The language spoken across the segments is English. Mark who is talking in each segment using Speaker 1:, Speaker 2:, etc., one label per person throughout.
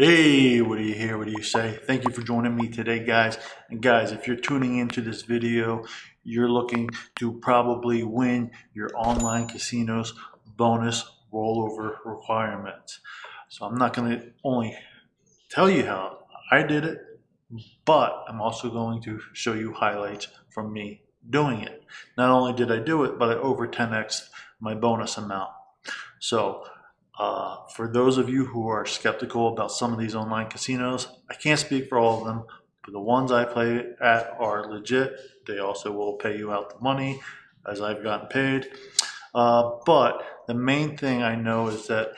Speaker 1: Hey, what do you hear? What do you say? Thank you for joining me today, guys. And guys, if you're tuning into this video, you're looking to probably win your online casinos bonus rollover requirements. So I'm not going to only tell you how I did it, but I'm also going to show you highlights from me doing it. Not only did I do it, but I over 10x my bonus amount. So uh, for those of you who are skeptical about some of these online casinos, I can't speak for all of them, but the ones I play at are legit. They also will pay you out the money as I've gotten paid. Uh, but the main thing I know is that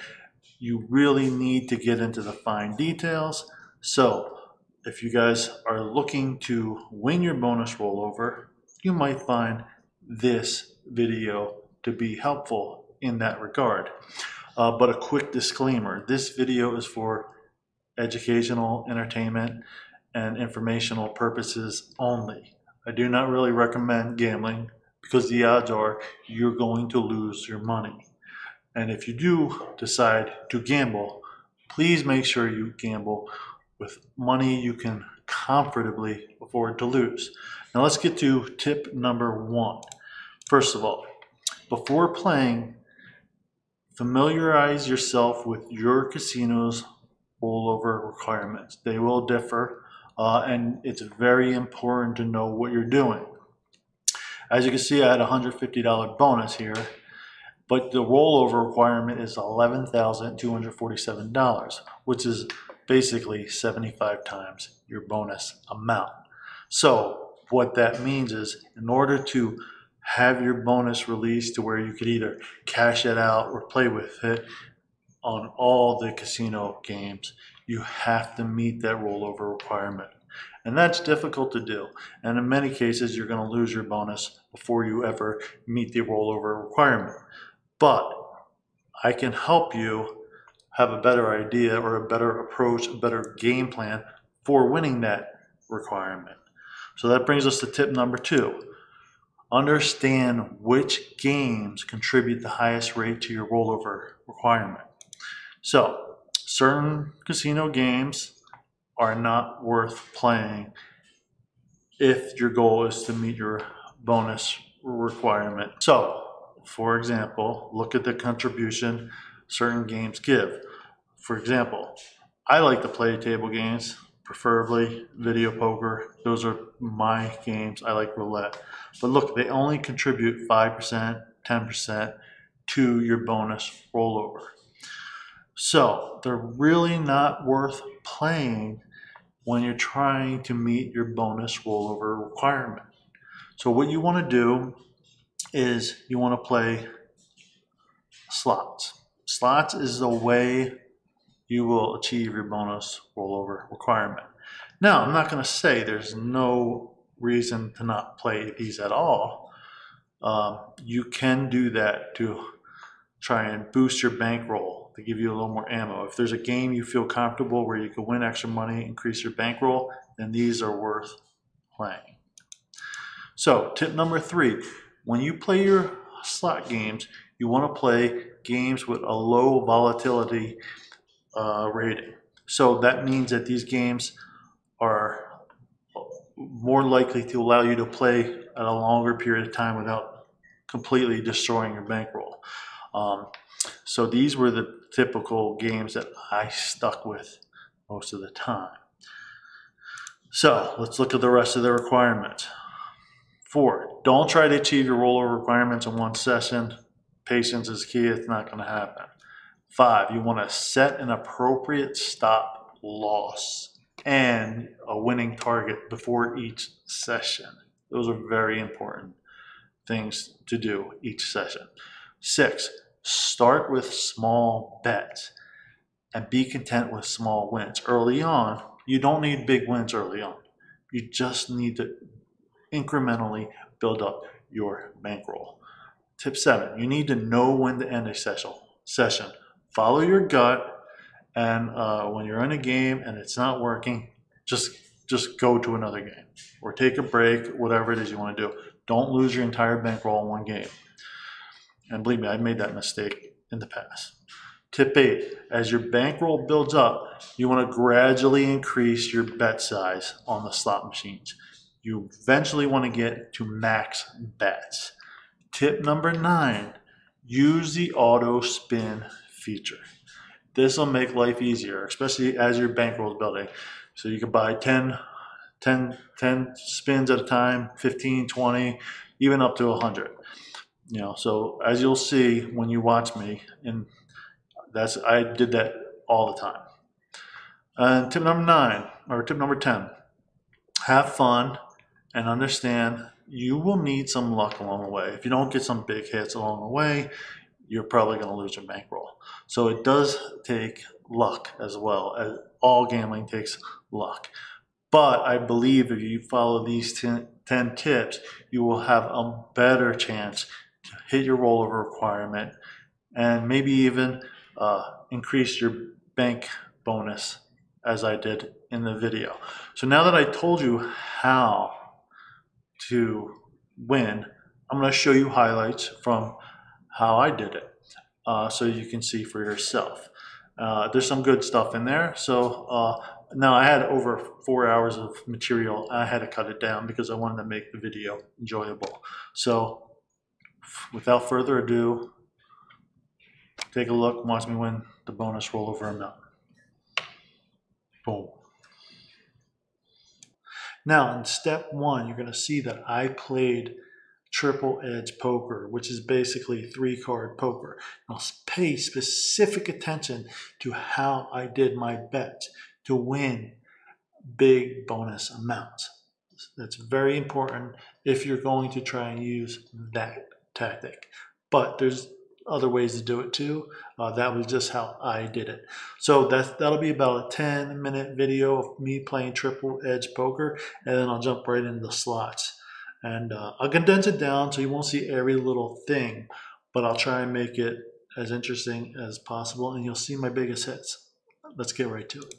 Speaker 1: you really need to get into the fine details. So if you guys are looking to win your bonus rollover, you might find this video to be helpful in that regard. Uh, but a quick disclaimer, this video is for educational, entertainment, and informational purposes only. I do not really recommend gambling because the odds are you're going to lose your money. And if you do decide to gamble, please make sure you gamble with money you can comfortably afford to lose. Now let's get to tip number one. First of all, before playing, familiarize yourself with your casino's rollover requirements. They will differ, uh, and it's very important to know what you're doing. As you can see, I had a $150 bonus here, but the rollover requirement is $11,247, which is basically 75 times your bonus amount. So what that means is in order to have your bonus released to where you could either cash it out or play with it on all the casino games, you have to meet that rollover requirement. And that's difficult to do. And in many cases, you're going to lose your bonus before you ever meet the rollover requirement. But I can help you have a better idea or a better approach, a better game plan for winning that requirement. So that brings us to tip number two understand which games contribute the highest rate to your rollover requirement. So, certain casino games are not worth playing if your goal is to meet your bonus requirement. So, for example, look at the contribution certain games give. For example, I like to play table games preferably video poker. Those are my games. I like roulette. But look, they only contribute 5%, 10% to your bonus rollover. So they're really not worth playing when you're trying to meet your bonus rollover requirement. So what you want to do is you want to play slots. Slots is the way you will achieve your bonus rollover requirement. Now, I'm not going to say there's no reason to not play these at all. Um, you can do that to try and boost your bankroll to give you a little more ammo. If there's a game you feel comfortable where you can win extra money, increase your bankroll, then these are worth playing. So, tip number three when you play your slot games, you want to play games with a low volatility uh, rating. So that means that these games are more likely to allow you to play at a longer period of time without completely destroying your bankroll. Um, so these were the typical games that I stuck with most of the time. So let's look at the rest of the requirements. Four, don't try to achieve your rollover requirements in one session. Patience is key. It's not going to happen. Five, you want to set an appropriate stop loss and a winning target before each session. Those are very important things to do each session. Six, start with small bets and be content with small wins. Early on, you don't need big wins early on. You just need to incrementally build up your bankroll. Tip seven, you need to know when to end a session. session follow your gut and uh, when you're in a game and it's not working just just go to another game or take a break whatever it is you want to do don't lose your entire bankroll in one game and believe me i've made that mistake in the past Tip eight, as your bankroll builds up, you want to gradually increase your bet size on the slot machines. You eventually want to get to max bets. Tip number nine, use the auto spin feature. This will make life easier, especially as your bankroll is building. So you can buy 10, 10, 10 spins at a time, 15, 20, even up to 100. You know, so as you'll see when you watch me, and that's I did that all the time. And tip number nine, or tip number 10, have fun and understand you will need some luck along the way. If you don't get some big hits along the way, you're probably going to lose your bankroll. So it does take luck as well. As all gambling takes luck. But I believe if you follow these 10, 10 tips, you will have a better chance to hit your rollover requirement and maybe even uh, increase your bank bonus as I did in the video. So now that I told you how to win, I'm going to show you highlights from how I did it uh, so you can see for yourself. Uh, there's some good stuff in there. So uh, now I had over four hours of material. I had to cut it down because I wanted to make the video enjoyable. So without further ado, take a look, watch me win the bonus rollover amount. Boom. Now, in step one, you're going to see that I played triple edge poker, which is basically three card poker. I'll pay specific attention to how I did my bets to win big bonus amounts. That's very important if you're going to try and use that tactic. But there's other ways to do it too. Uh, that was just how I did it. So that's, that'll be about a 10 minute video of me playing triple edge poker and then I'll jump right into the slots. And uh, I'll condense it down so you won't see every little thing, but I'll try and make it as interesting as possible and you'll see my biggest hits. Let's get right to it.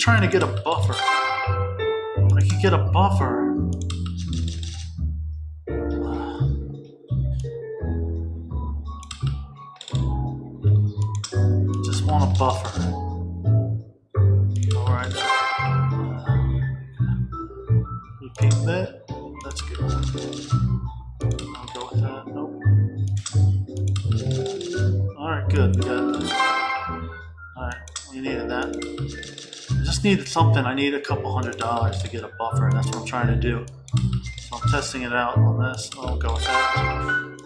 Speaker 1: Trying to get a buffer. I could get a buffer. Just want a buffer. Needed something. I need a couple hundred dollars to get a buffer, and that's what I'm trying to do. So I'm testing it out on this. I'll go with that.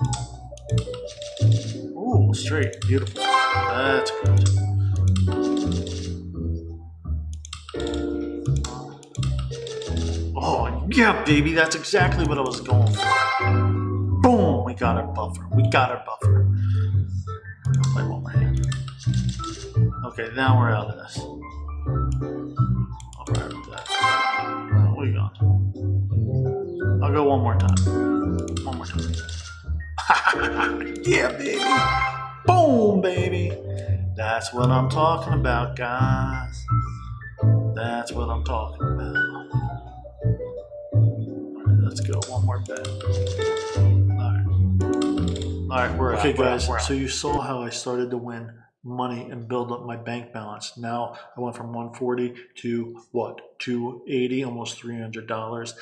Speaker 1: Ooh, straight. Beautiful. That's good. Oh, yeah, baby. That's exactly what I was going for. Boom! We got our buffer. We got our buffer. I'll play one more hand. Okay, now we're out of this. What are you going? I'll go one more time. One more time. yeah, baby. Boom, baby. That's what I'm talking about, guys. That's what I'm talking about. Let's go. One more bet. Alright, we're okay,
Speaker 2: out, we're out,
Speaker 1: guys.
Speaker 2: we're.
Speaker 1: So you saw how I started to win money and build up my bank balance. Now I went from 140 to what? 280, almost $300.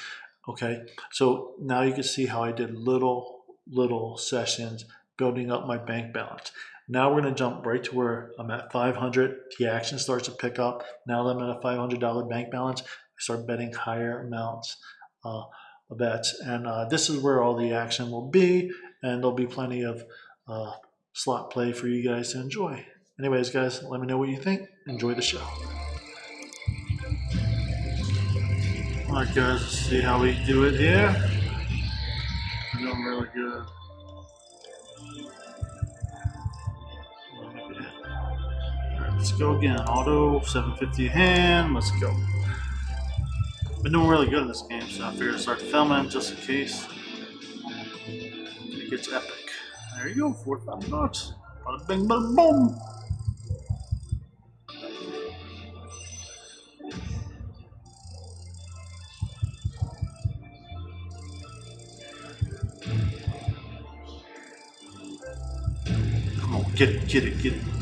Speaker 1: Okay, so now you can see how I did little, little sessions building up my bank balance. Now we're going to jump right to where I'm at 500. The action starts to pick up. Now that I'm at a $500 bank balance, I start betting higher amounts uh, of bets. And uh, this is where all the action will be. And there'll be plenty of uh, slot play for you guys to enjoy. Anyways, guys, let me know what you think. Enjoy the show. All right, guys, let's see how we do it here. We're doing really good. Alright, let's go again. Auto, 750 hand. Let's go. Been doing really good in this game, so I figured I'd start filming just in case it gets epic. There you go, 45 bucks. Bada bing, bada boom. Come on, get it, get it, get it.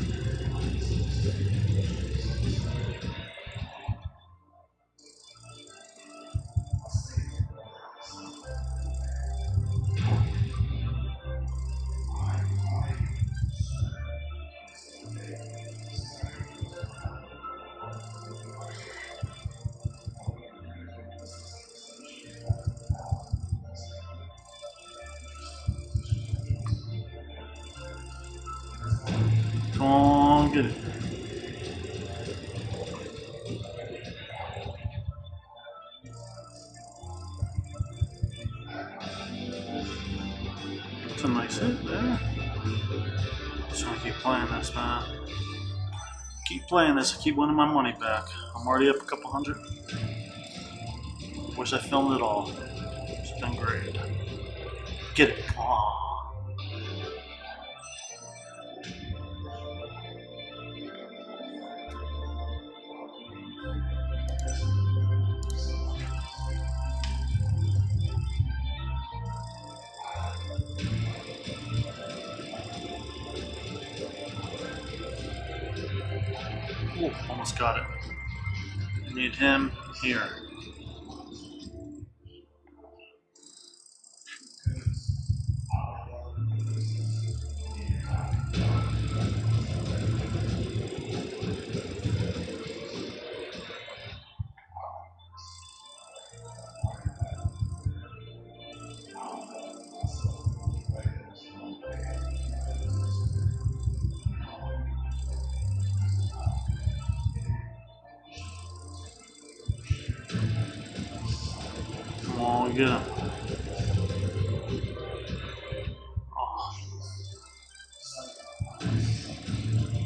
Speaker 1: This, keep winning my money back. I'm already up a couple hundred. Wish I filmed it all. It's been great. Get it, come on. Here.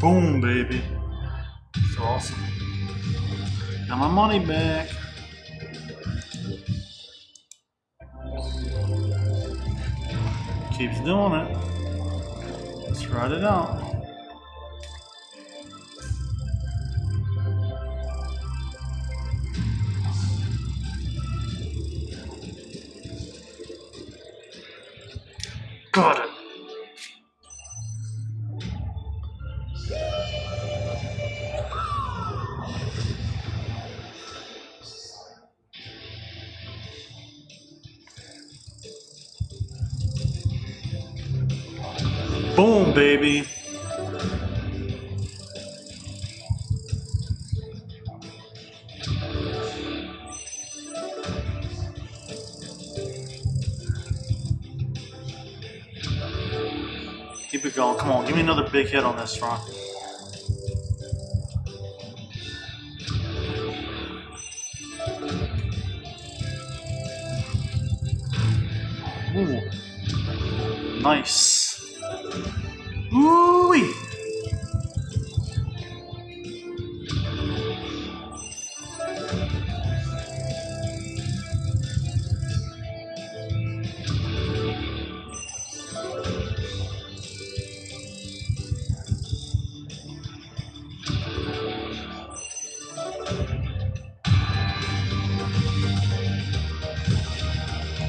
Speaker 1: Boom, baby. It's awesome. Got my money back. Keeps doing it. Let's ride it out. Big hit on this front.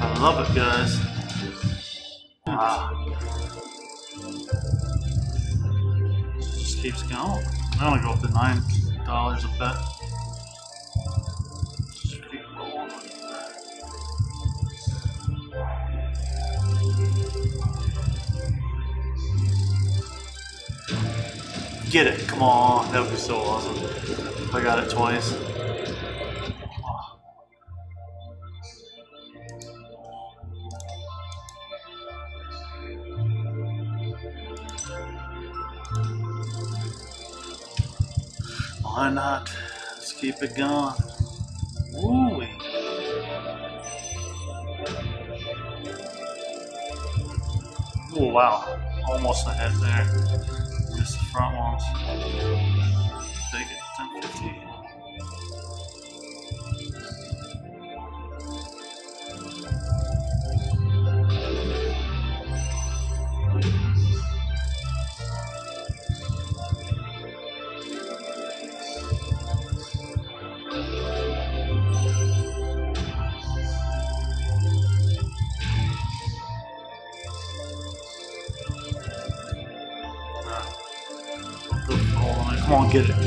Speaker 1: I love it, guys. Wow. Just keeps going. I'm gonna go up to nine dollars a bet. Get it, come on. That would be so awesome. I got it twice. Let's keep it going. Woo Oh wow, almost a hit there. Just the front ones.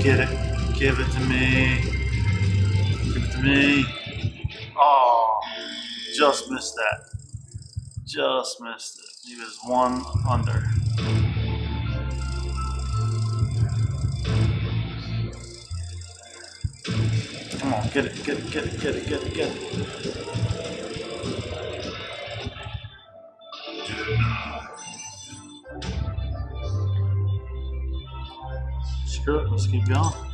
Speaker 1: Get it. Give it to me. Give it to me. Oh, just missed that. Just missed it. He was one under. Come on, get it, get it, get it, get it, get it, get it. Screw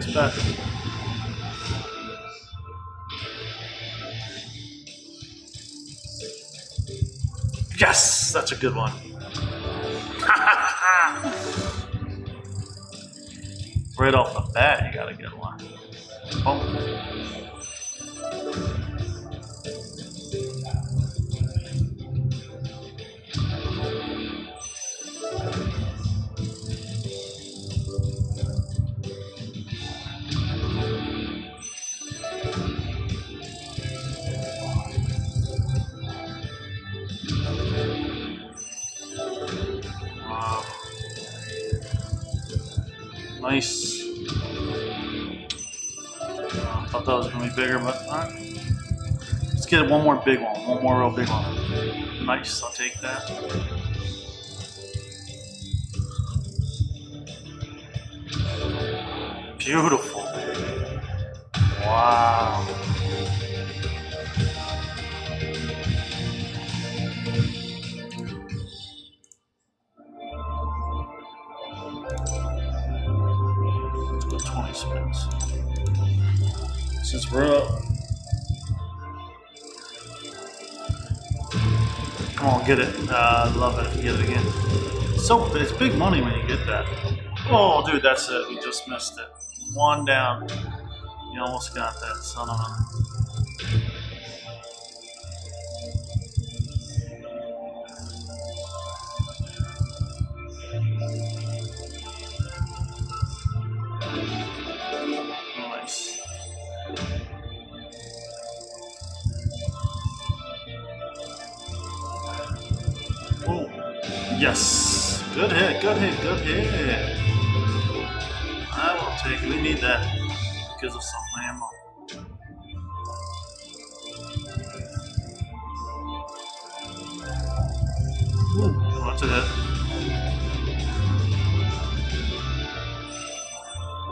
Speaker 1: Full max. Yes! That's a good one. right off the bat, you gotta get one. Oh. Alright. Uh, let's get one more big one. One more real big one. Nice. I'll take that. Beautiful. Wow. Get it. Uh, I love it if you get it again. So it's big money when you get that. Oh, dude, that's it. We just missed it. One down. You almost got that, son of a. yes. Good hit, good hit, good hit. I will take it. We need that because of some ammo. Ooh, what's it?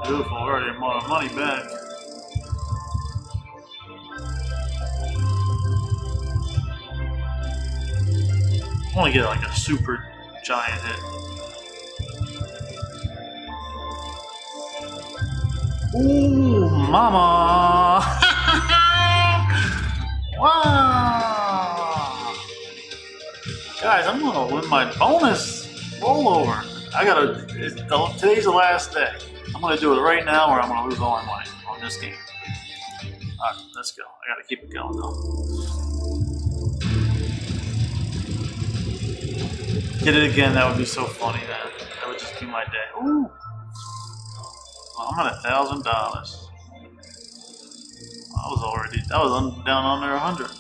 Speaker 1: Beautiful, already of money back. I want to get like a super giant hit. Ooh, mama! wow! Guys, I'm gonna win my bonus rollover. I gotta. Today's the last day. I'm gonna do it right now, or I'm gonna lose all my money on this game. All right, let's go. I gotta keep it going though. Get it again. That would be so funny, man. That would just be my day. Ooh. I'm at a thousand dollars. I was already, that was on, down under a hundred.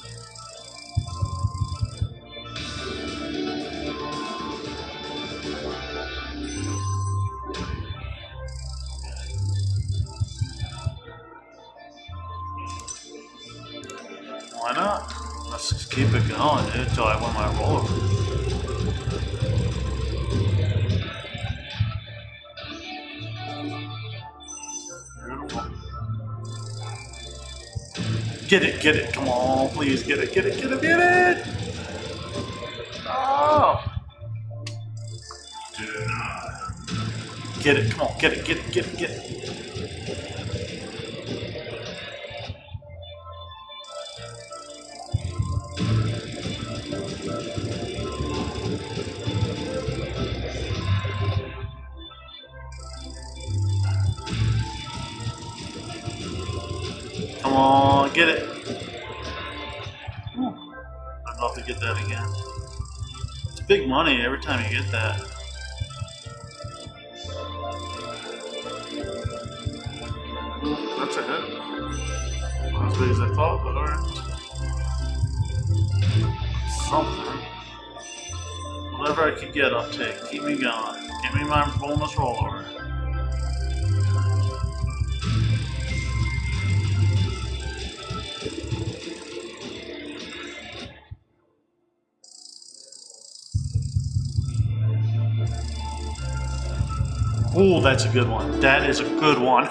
Speaker 1: Why not? Let's just keep it going dude, until I win my roller. Get it, get it, come on, please get it, get it, get it, get it! Oh! Get it, come on, get it, get it, get it, get it. Money every time you get that. Ooh, That's a hit. Not as big as I thought, but alright. Something. Whatever I could get, I'll take. Keep me going. Give me my bonus rollover. Oh, that's a good one. That is a good one. I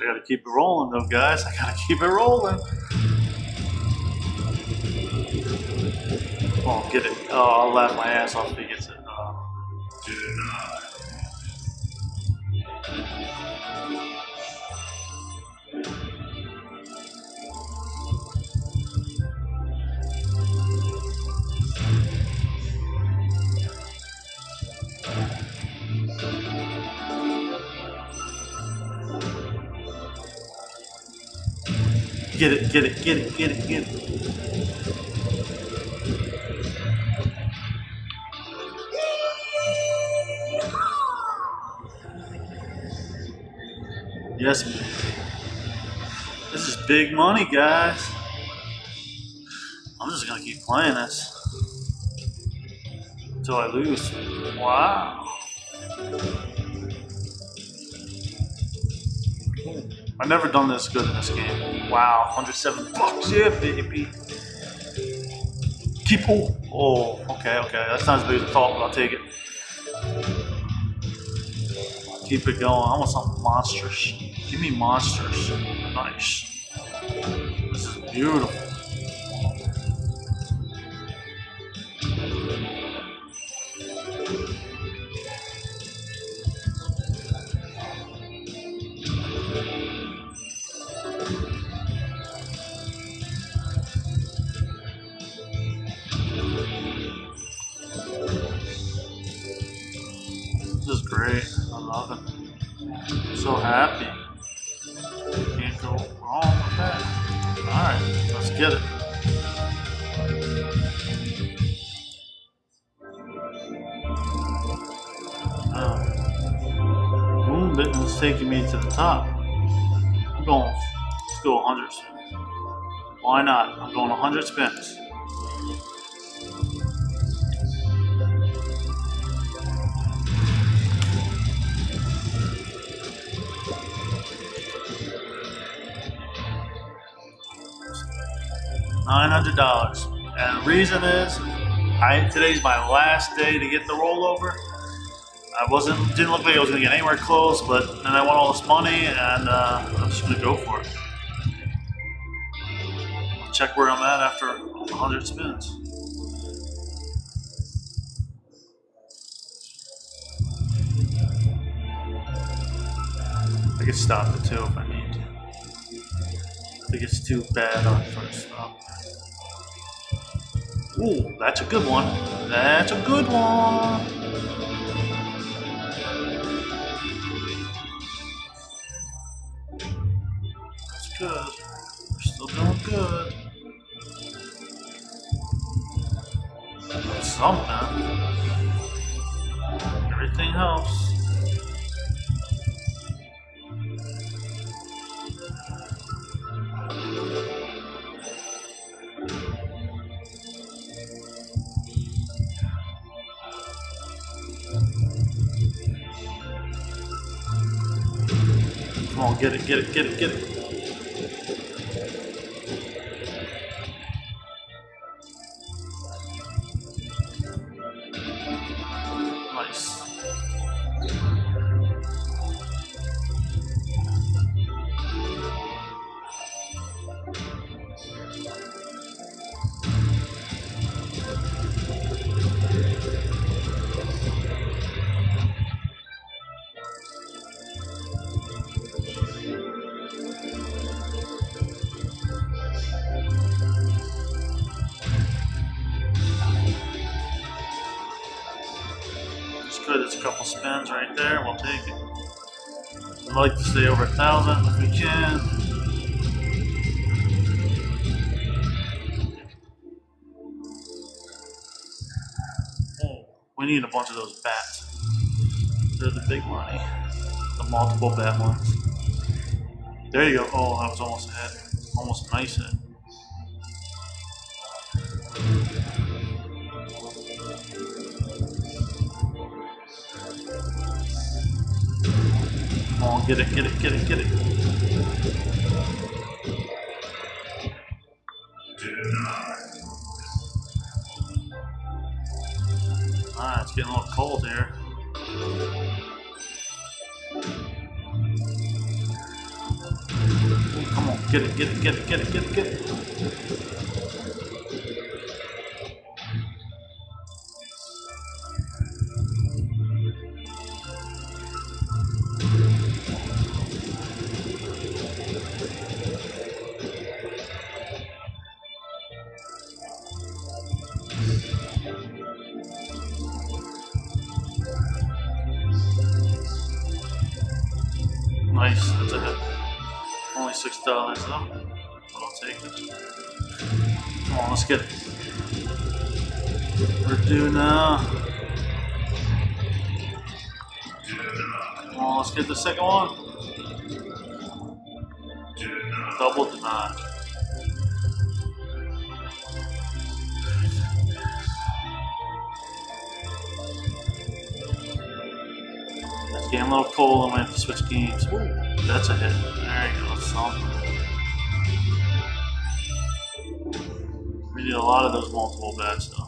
Speaker 1: gotta keep it rolling though, guys. I gotta keep it rolling. On, get it. Oh, I'll laugh my ass off if Get it, get it, get it, get it, get it. Yes. This is big money, guys. I'm just gonna keep playing this until I lose. Wow. I've never done this good in this game. Wow, 107 bucks, yeah, baby. Keep, oh, oh, okay, okay. That's not as big as I thought, but I'll take it. Keep it going. I want some monsters. Give me monsters. Nice. This is beautiful. $900. And the reason is, I today's my last day to get the rollover. I wasn't didn't look like I was gonna get anywhere close, but then I want all this money, and uh, I'm just gonna go for it. Check where I'm at after 100 spins. I could stop it too if I need to. I think it's too bad on first stop. Ooh, that's a good one. That's a good one. That's good. We're still doing good. Something. Everything helps. Come on, get couple spins right there. We'll take it. I'd like to stay over a thousand if we can. Oh, we need a bunch of those bats. They're the big money. The multiple bat ones. There you go. Oh, I was almost a hit. Almost nice hit. Get it, get it, get it, get it. Ah, it's getting a little cold here. Come on, get it, get it, get it, get it, get it, get it. Getting a little cold. I might have to switch games. Ooh, that's a hit. There you go. That's something. We need a lot of those multiple bats though.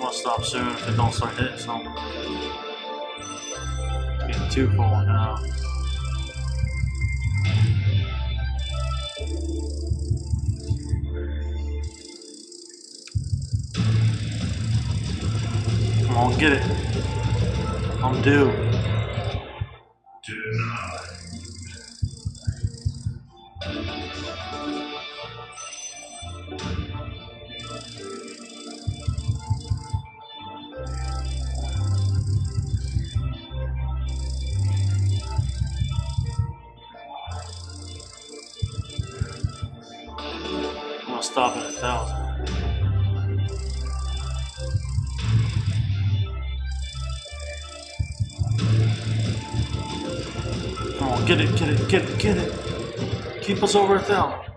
Speaker 1: Gonna stop soon if it don't start hitting something. Getting too full now. Come on, get it. I'm due. Keep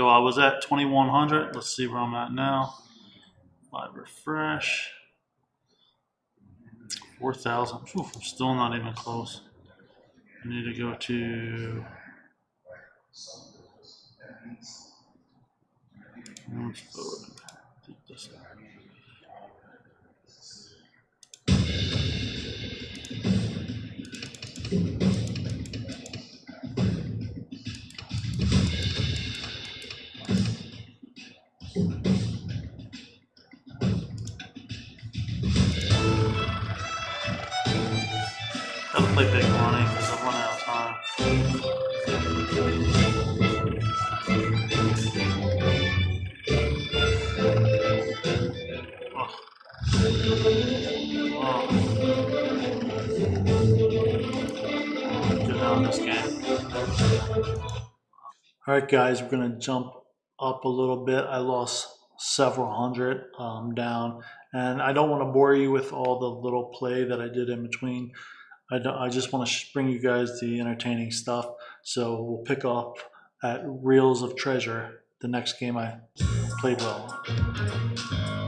Speaker 1: So I was at 2100. Let's see where I'm at now. I refresh. 4,000. I'm still not even close. I need to go to. Let's this out. All right, guys, we're gonna jump up a little bit. I lost several hundred um, down, and I don't want to bore you with all the little play that I did in between. I, I just want to bring you guys the entertaining stuff. So we'll pick up at Reels of Treasure, the next game I played well.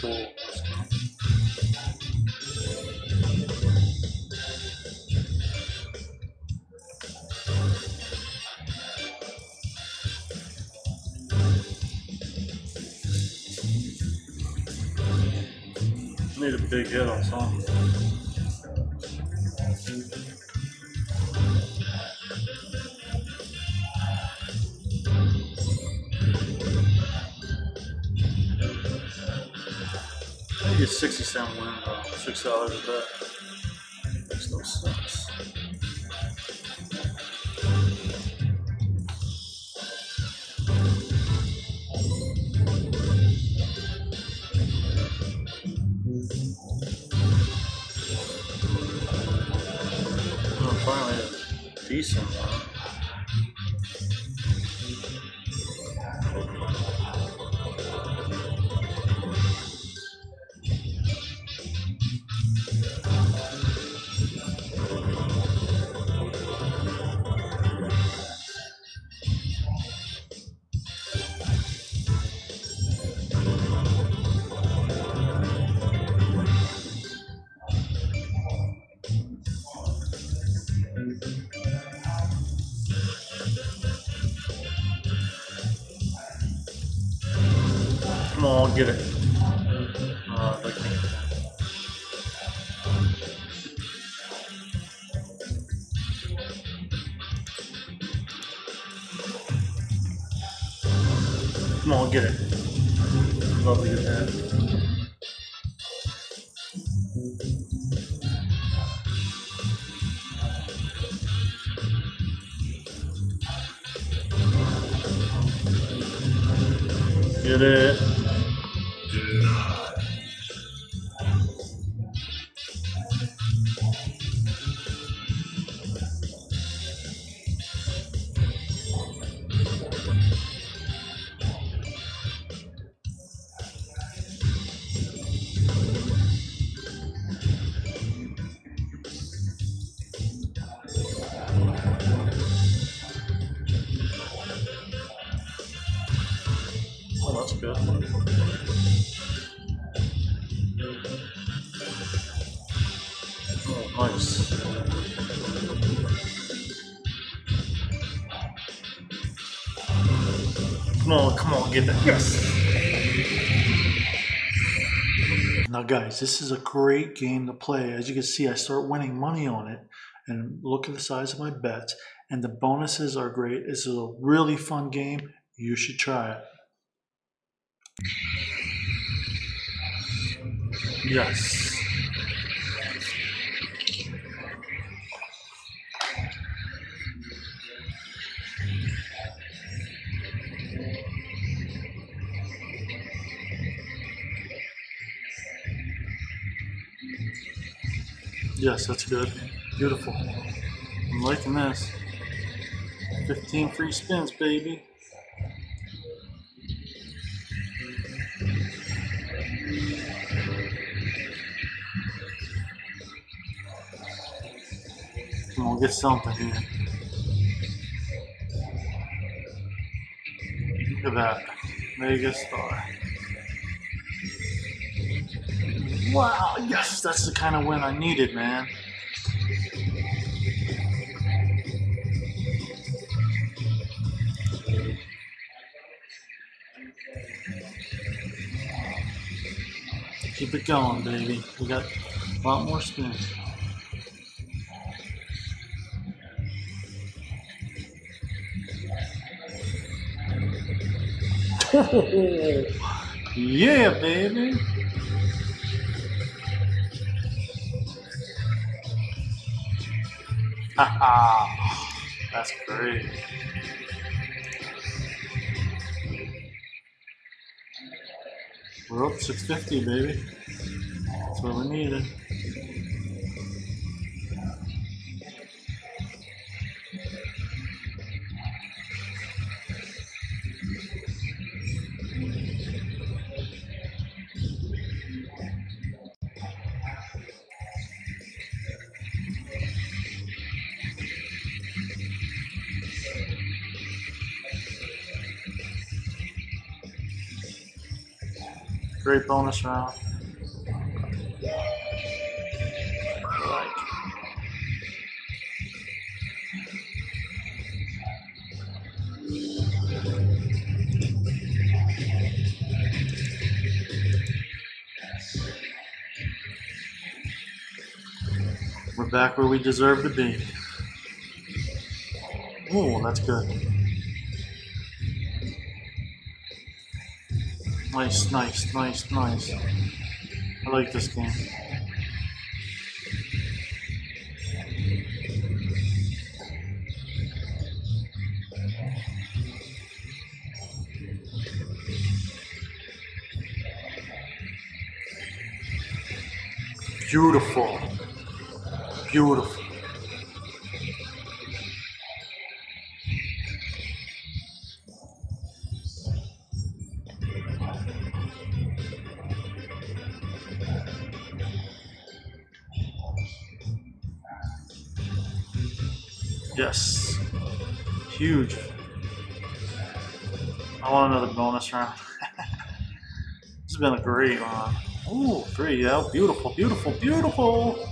Speaker 1: Pretty. Need a big hit on something. 60 cent win. Uh, six dollars a bet. Get guys, this is a great game to play. As you can see, I start winning money on it, and look at the size of my bets. And the bonuses are great. This is a really fun game. You should try it. Yes. Yes, that's good. Beautiful. I'm liking this. 15 free spins, baby. Come on, get something here. Look at that. Mega star. Wow, yes, that's the kind of win I needed, man. Keep it going, baby. We got a lot more spins. yeah, baby. that's great. We're up 650, baby. That's what we needed. Bonus round. Like. We're back where we deserve to be. Oh, that's good. Nice, nice, nice, nice. I like this game. Beautiful. Beautiful. Been a great one. Ooh, three, yeah. Beautiful, beautiful, beautiful.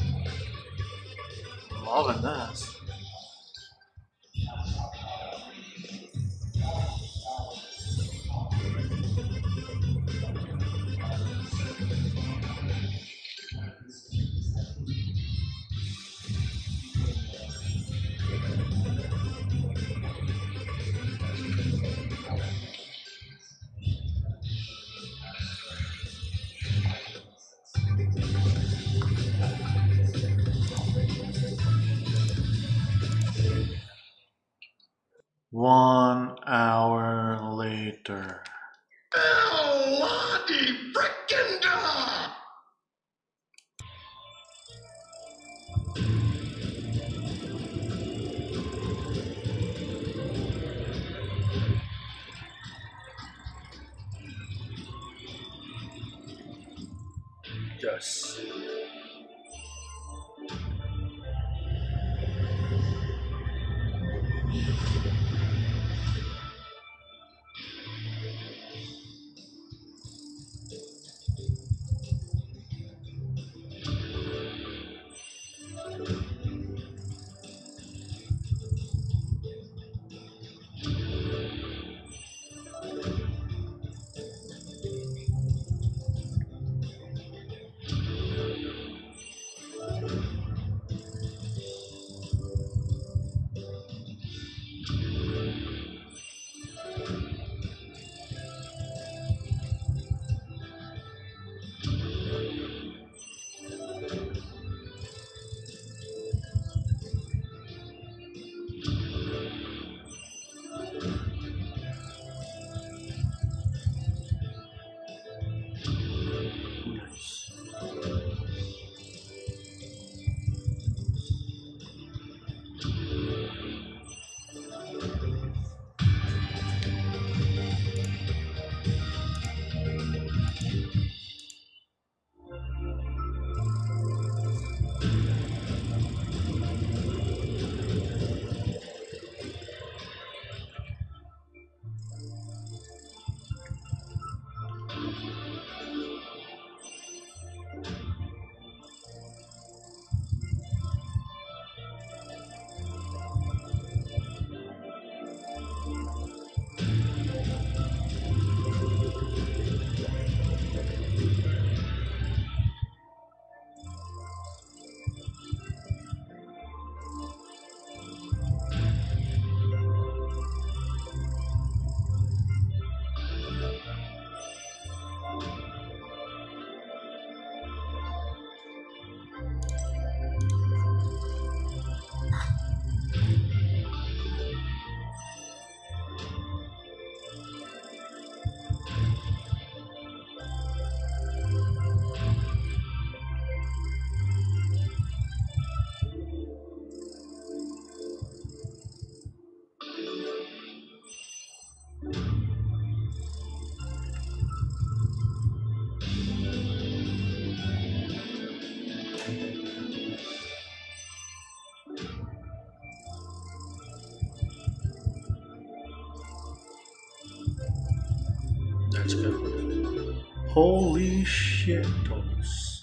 Speaker 1: Yes. That's good. Holy shit, Thomas.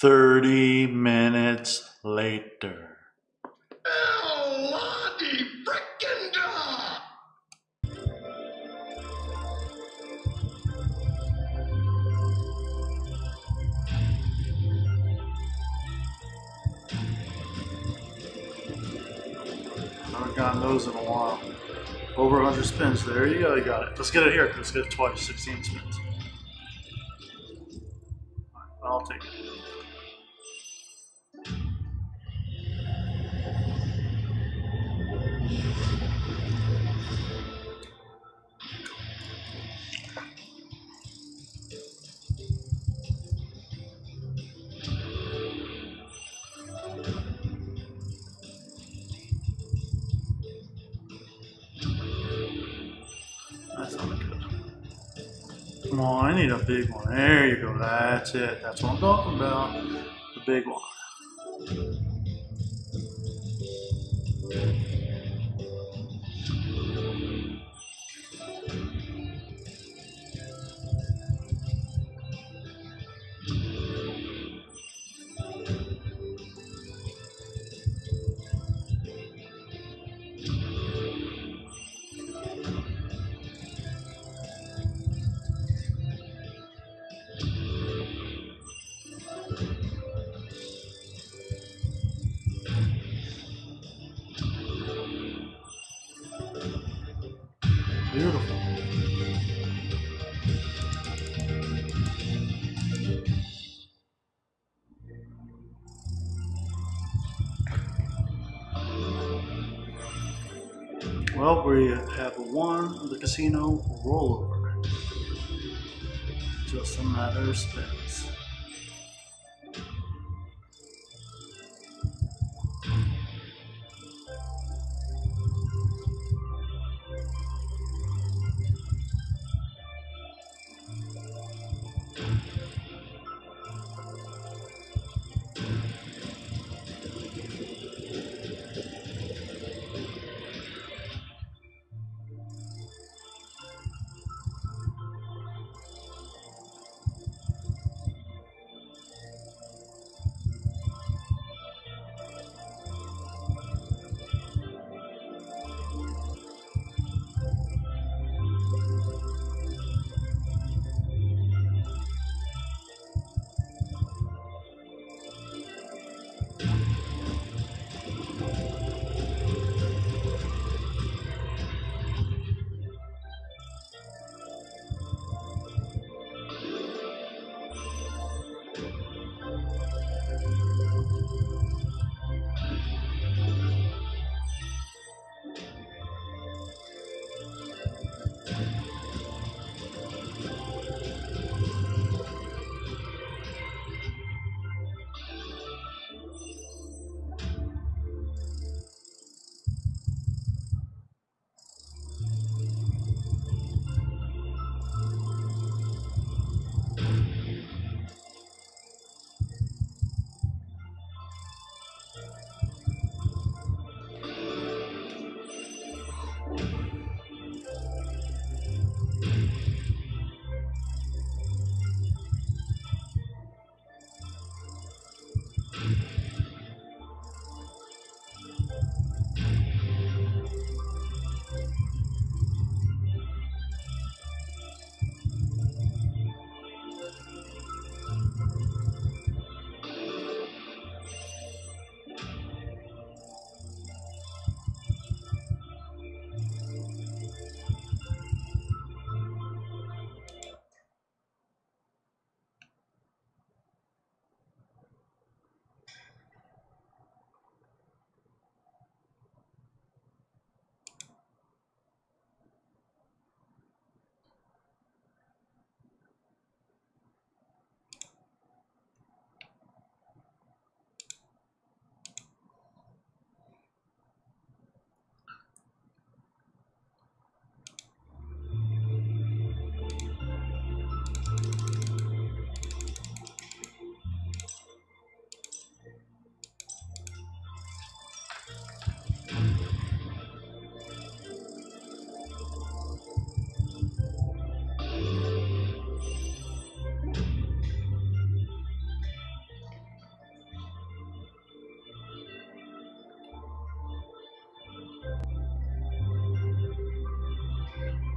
Speaker 1: Thirty There you go. You got it. Let's get it here. Let's get it twice. 16 spins. I'll take it. Big one. There you go. That's it. That's what I'm talking about. The big one. we have won the casino rollover. Just another spins.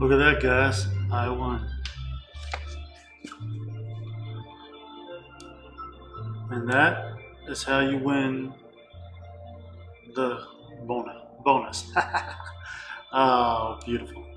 Speaker 1: Look at that, guys. I won. And that is how you win the bonus. Bonus. oh, beautiful.